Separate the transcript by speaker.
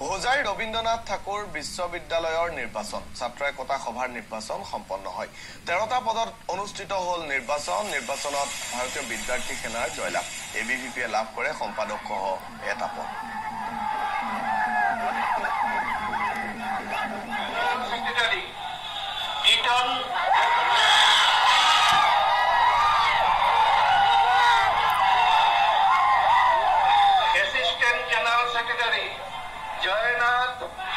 Speaker 1: হোজাই ৰবীন্দ্ৰনাথ ঠাকুৰ বিশ্ববিদ্যালয়ৰ নিৰ্বাচন। ছাত্ৰ একতা সভাৰ নিৰ্বাচন সম্পন্ন হয়। তেৰটা পদত অনুষ্ঠিত হল নিৰ্বাচন। নিৰ্বাচনত ভাৰতীয় বিদ্যাৰ্থী সেনাৰ জয়লাভ। এ বি ভি পিয়ে লাভ কৰে সম্পাদক সহ এটা পদ।
Speaker 2: Secretary, Come on.